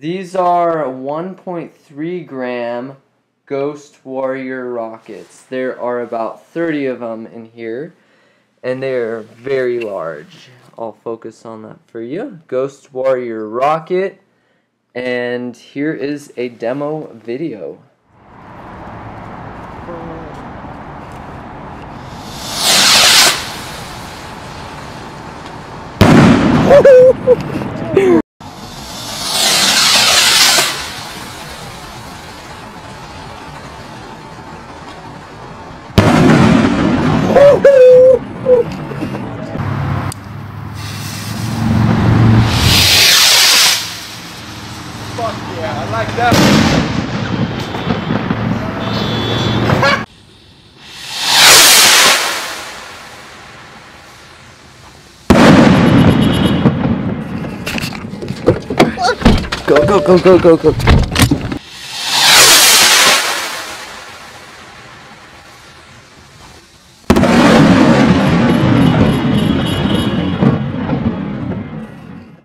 These are 1.3 gram Ghost Warrior rockets. There are about 30 of them in here, and they are very large. I'll focus on that for you. Ghost Warrior rocket, and here is a demo video. Fuck yeah, I like that. Go, go, go, go, go, go.